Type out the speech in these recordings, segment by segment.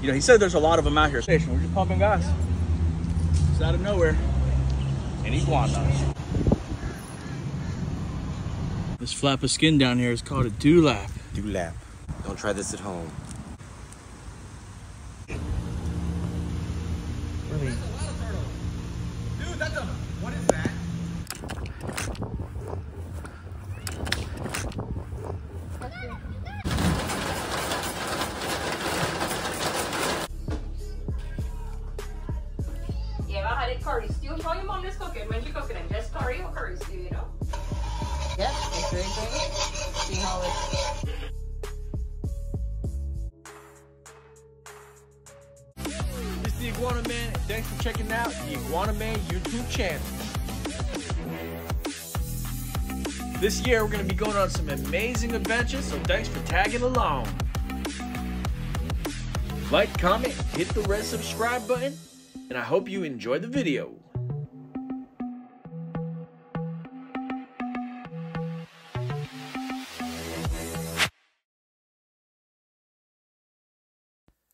You know, he said there's a lot of them out here. Station, we're just pumping gas. It's out of nowhere. An iguana. This flap of skin down here is called a dewlap. Dewlap. Don't try this at home. Dude, that's a. Yeah, I had it curry stew. Show your mom this cooking when she cooking it. Just curry or curry stew, you know? Yep, it's very good. See how it's. This is the Iguana Man, thanks for checking out the Iguana Man YouTube channel. This year, we're going to be going on some amazing adventures, so thanks for tagging along. Like, comment, hit the red subscribe button, and I hope you enjoy the video.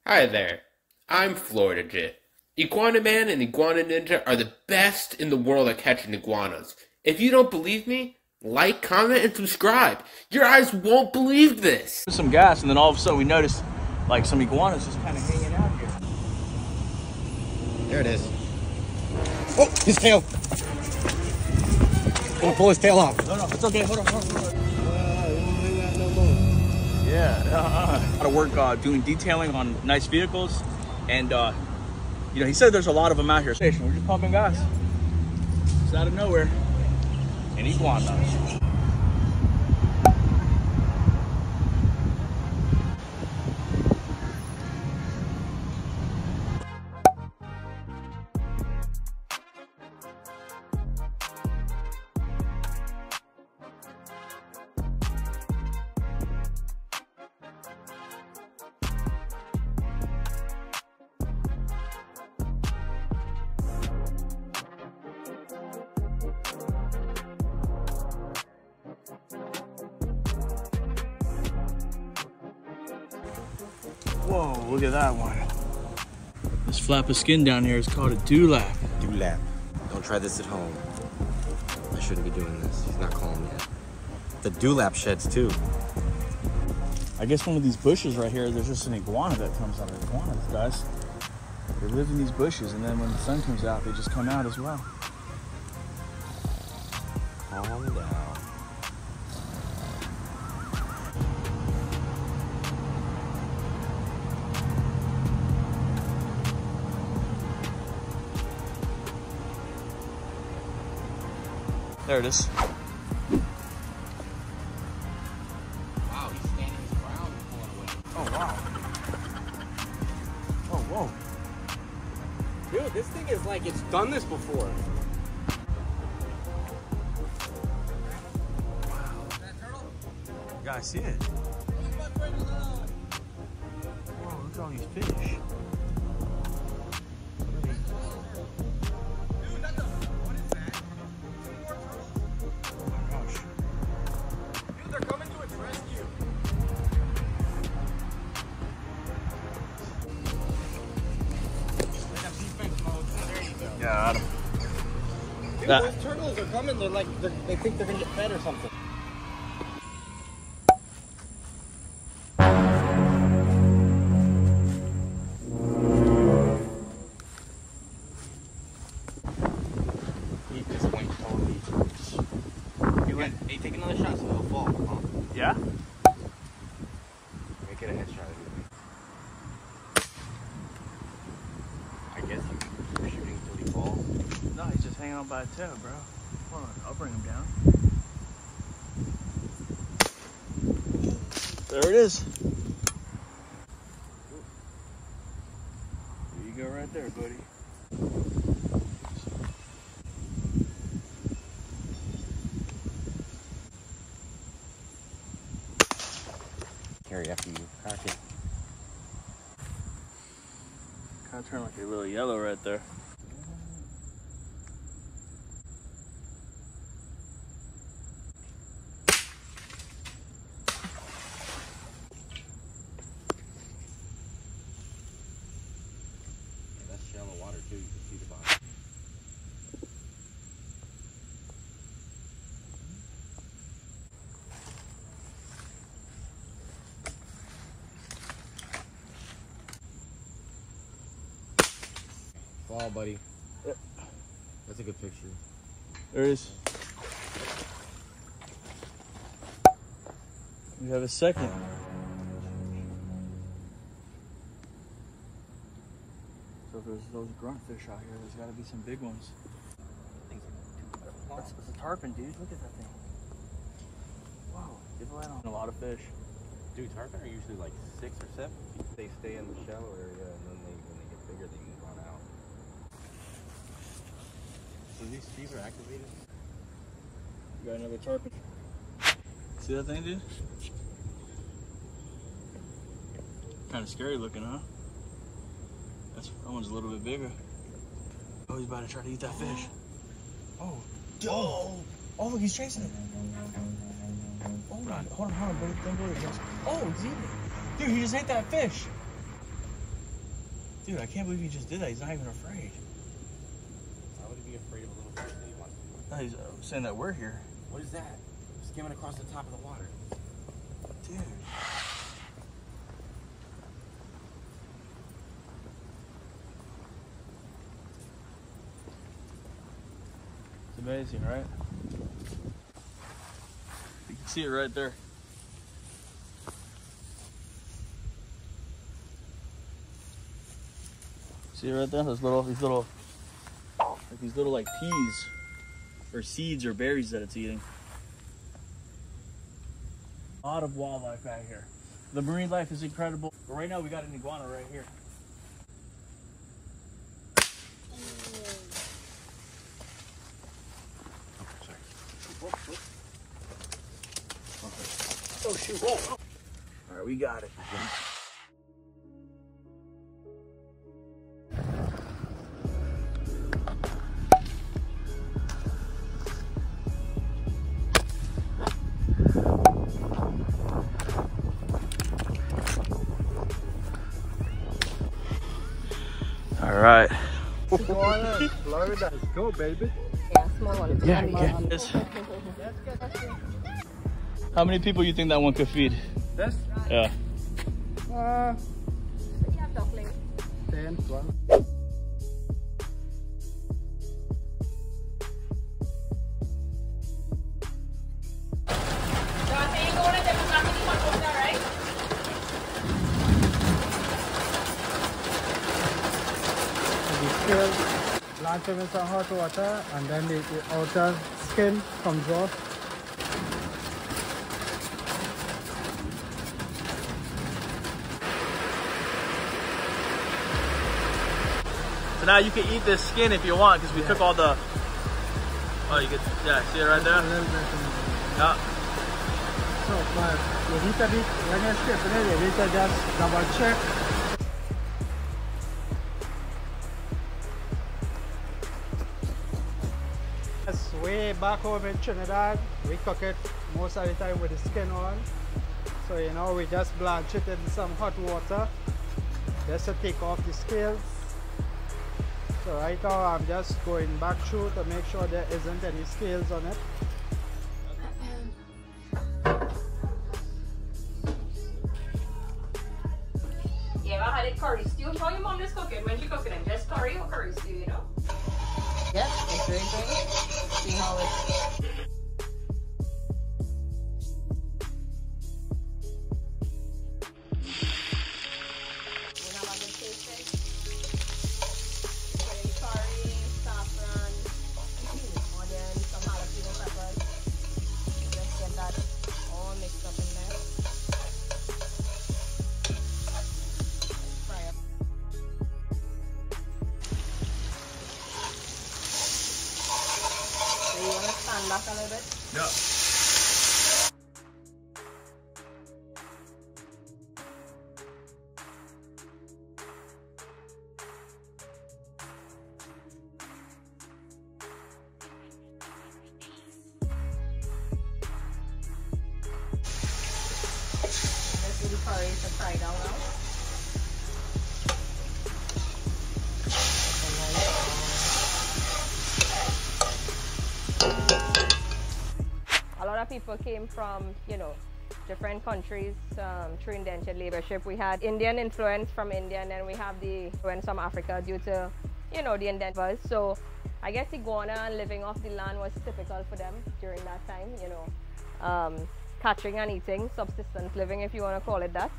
Hi there, I'm Florida Jit. Iguana Man and Iguana Ninja are the best in the world at catching iguanas. If you don't believe me, like, comment, and subscribe. Your eyes won't believe this. Some gas, and then all of a sudden we noticed like some iguanas just kind of hanging out here. There it is. Oh, his tail. I'm Gonna pull his tail off. No, no, it's okay. Hold on, hold on, hold on. Yeah, uh, a lot of work uh, doing detailing on nice vehicles, and uh, you know he said there's a lot of them out here. Station, we're just pumping gas. It's out of nowhere. An iguana. Whoa, look at that one. This flap of skin down here is called a dewlap. Dewlap. Don't try this at home. I shouldn't be doing this. He's not calm yet. The dewlap sheds too. I guess one of these bushes right here, there's just an iguana that comes out of iguanas, guys. They live in these bushes, and then when the sun comes out, they just come out as well. Calm down. There it is. Wow, he's standing his ground and pulling away. Oh, wow. Oh, whoa. Dude, this thing is like it's done this before. You guys see it? Whoa, look at all these fish. Dude, That- those turtles are coming. They're like, they're, they think they're gonna get fed or something. He's just hanging on by a tail, bro. Hold on, I'll bring him down. There it is. There you go right there, buddy. Carry after you. Cock it. Kind of turned like a little yellow right there. too. You can see the bottom. Fall, buddy. That's a good picture. There is. We have a second. So if there's those grunt fish out here, there's got to be some big ones. That's, that's a tarpon, dude. Look at that thing. Wow, get the light on. A lot of fish. Dude, tarpon are usually like six or seven feet. They stay in the shallow area, and then they, when they get bigger, they move on out. So these trees are activated? You got another tarpon. See that thing, dude? Kind of scary looking, huh? That's, that one's a little bit bigger. Oh, he's about to try to eat that fish. Oh. Oh. Oh, look, he's chasing it. Hold on, hold on, hold on, buddy. Don't go there, Oh, he's eating it. Dude, he just ate that fish. Dude, I can't believe he just did that. He's not even afraid. Why would he be afraid of a little fish that he wants? No, he's uh, saying that we're here. What is that? Skimming across the top of the water. Dude. It's amazing, right? You can see it right there. See it right there? Those little, these little, like these little like peas, or seeds or berries that it's eating. A lot of wildlife out here. The marine life is incredible. But right now we got an iguana right here. Oh shoot! Whoa. All right, we got it. go, baby. Yeah, small one. Yeah, yeah. Yes. How many people you think that one could feed? This? Yeah. Uh, You have duckling. 10, 12. Them some hot water, and then the, the outer skin comes off. So now you can eat this skin if you want because we took all the. Oh, you get yeah. See it right there. little bit. in- Yeah. So, but you need to be, when you're stripping it, you need to just double check. Way back home in Trinidad, we cook it most of the time with the skin on. So, you know, we just blanch it in some hot water just to take off the scales. So right now I'm just going back through to make sure there isn't any scales on it. fried all else. A lot of people came from, you know, different countries um, through indentured laborship. We had Indian influence from India and then we have the influence from Africa due to, you know, the indentures. So I guess iguana and living off the land was typical for them during that time, you know, um, catching and eating, subsistence living if you want to call it that.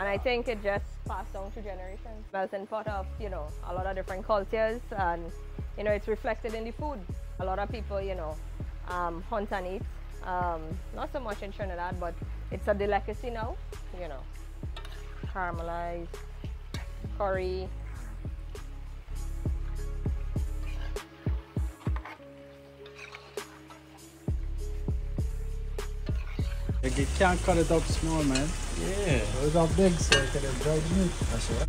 And I think it just passed down to generations. Melting pot of, you know, a lot of different cultures, and, you know, it's reflected in the food. A lot of people, you know, um, hunt and eat. Um, not so much in Trinidad, but it's a delicacy now, you know. Caramelized, curry. You can't cut it up small, man. Yeah. It was up big so it could have dried meat. That's right.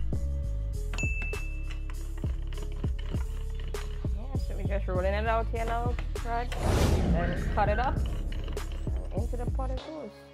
Yeah, so we just rolling it out here now, Rod. Then cut it up. Into the pot it goes.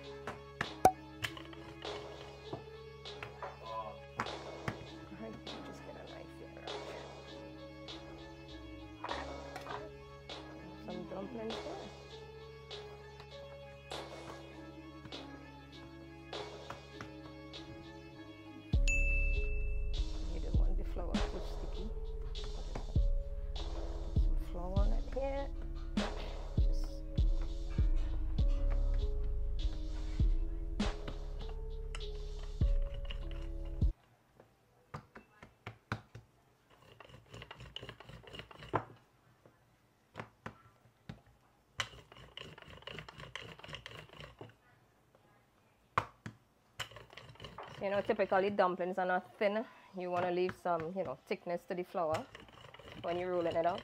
You know, typically dumplings are not thin. You want to leave some, you know, thickness to the flour when you're rolling it out.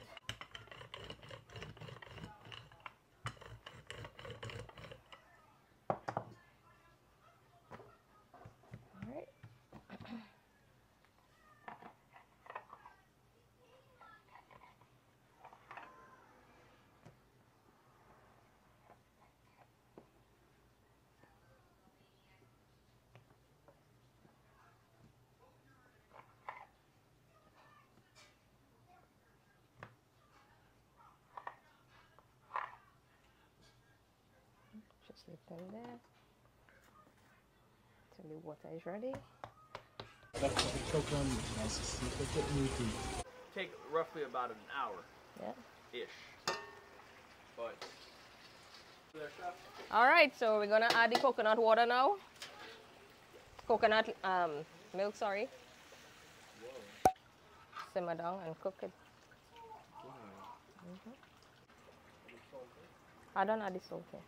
Just leave them there till the water is ready. That's what the choke on meat. Nice to see if it get meaty. Take roughly about an hour Yeah. ish. But. All right, so we're gonna add the coconut water now. Coconut um, milk, sorry. Simmer down and cook it. Mhm. I don't add the salt here.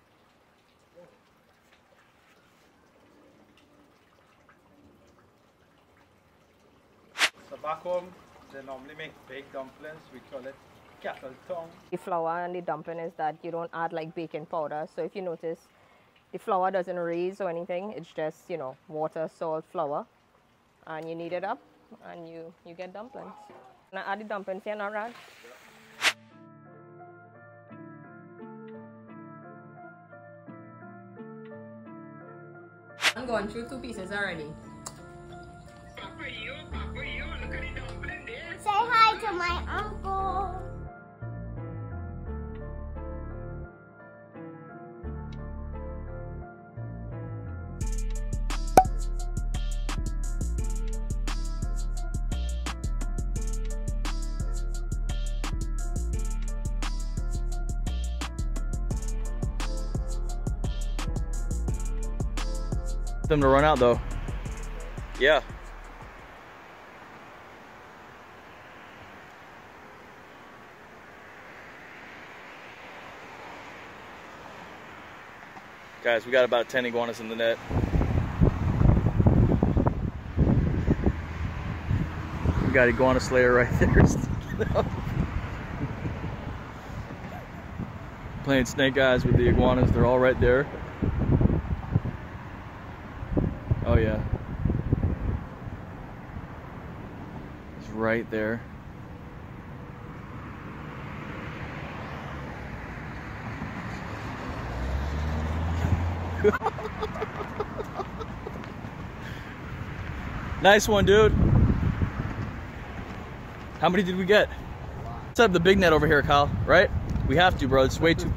Back home, they er normally make baked dumplings. We call it cattle tongue. The flour and the dumpling is that you don't add like baking powder. So if you notice, the flour doesn't raise or anything. It's just you know water, salt, flour, and you knead it up, and you you get dumplings. And I add the dumplings here now, Rad. I'm going through two pieces already. My uncle. Them to run out though. Yeah. Guys, we got about 10 iguanas in the net. We got iguana slayer right there. Playing snake eyes with the iguanas. They're all right there. Oh yeah. It's right there. nice one, dude. How many did we get? Let's have the big net over here, Kyle, right? We have to, bro. It's way too...